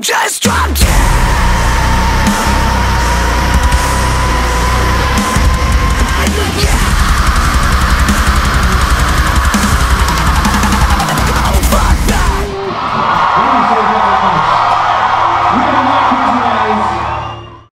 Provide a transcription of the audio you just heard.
just try